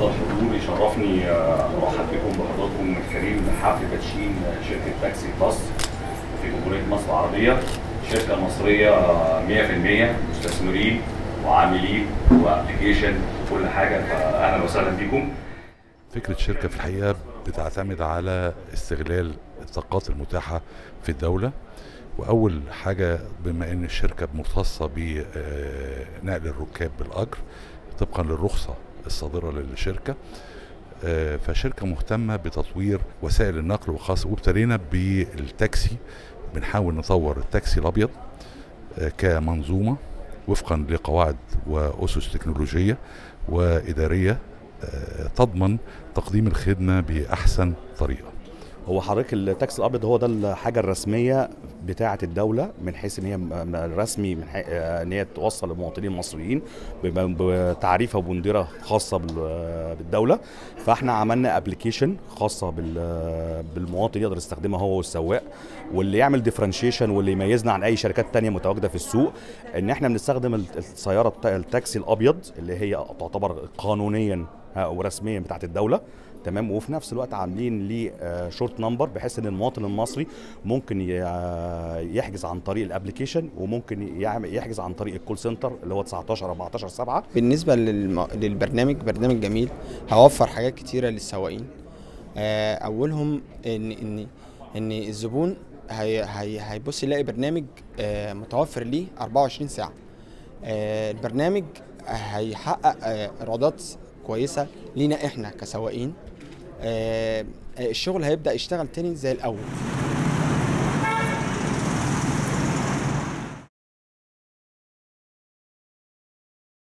شرفني آه، ارحب بكم بحضراتكم الكريم حفل تدشين شركة تاكسي باص في جمهورية مصر العربية. شركة مصرية آه، 100% مستثمرين وعاملين وابلكيشن وكل حاجة فاهلا وسهلا بكم فكرة الشركة في الحقيقة بتعتمد على استغلال الطاقات المتاحة في الدولة. وأول حاجة بما أن الشركة مختصة بنقل الركاب بالأجر طبقا للرخصة الصادرة للشركة آه، فشركة مهتمة بتطوير وسائل النقل وخاصة وابتدينا بالتاكسي بنحاول نطور التاكسي الأبيض آه، كمنظومة وفقا لقواعد وأسس تكنولوجية وإدارية آه، تضمن تقديم الخدمة بأحسن طريقة. هو حضرتك التاكسي الأبيض هو ده الحاجة الرسمية بتاعة الدولة من حيث إن هي رسمي من حي... آه، إن هي توصل للمواطنين المصريين بتعريفه وبنديره خاصة بال- بالدولة. فإحنا عملنا application خاصة بال... بالمواطن يقدر يستخدمها هو والسواق واللي يعمل differentiation واللي يميزنا عن أي شركات تانية متواجدة في السوق إن إحنا بنستخدم السياره الت- التاكسي الأبيض اللي هي تعتبر قانونيا آه، ورسميا بتاعة الدولة. تمام. وفي نفس الوقت عاملين ليه short number بحيث إن المواطن المصري ممكن آه، يحجز عن طريق ال application وممكن يحجز عن طريق ال call center اللي هو 19 14 7 بالنسبة للم... للبرنامج برنامج جميل. هيوفر حاجات كتيرة للسواقين. آه، أولهم إن إن إن الزبون هي... هي... هيبص يلاقي برنامج آه، متوفر ليه 24 ساعة. آه، البرنامج هيحقق آه، كويسة لينا إحنا كسواقين. آه، الشغل هيبدأ يشتغل تاني زي الأول.